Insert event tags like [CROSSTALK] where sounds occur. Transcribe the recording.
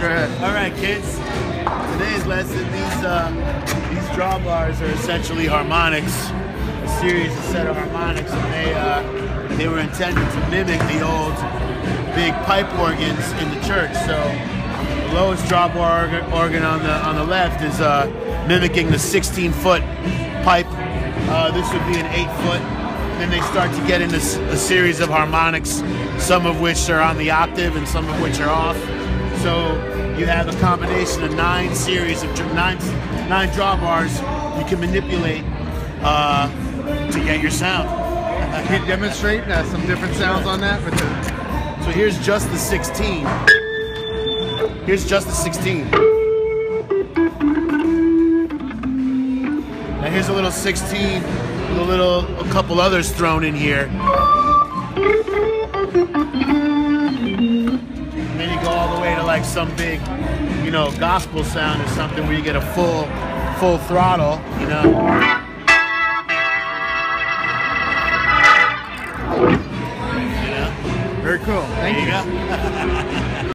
Go ahead. All right, kids. Today's lesson, these uh, these drawbars are essentially harmonics, a series, a set of harmonics, and they uh, they were intended to mimic the old big pipe organs in the church. So the lowest drawbar organ, on the on the left is uh, mimicking the 16 foot pipe. Uh, this would be an eight foot. Then they start to get into a series of harmonics, some of which are on the octave and some of which are off. So you have a combination of nine series of nine nine drawbars you can manipulate uh, to get your sound. I Can you demonstrate uh, some different sounds on that? So here's just the 16. Here's just the 16. Now here's a little 16 with a little, a couple others thrown in here. Like some big, you know, gospel sound or something where you get a full, full throttle, you know. Very cool. Thank There you. you go. [LAUGHS]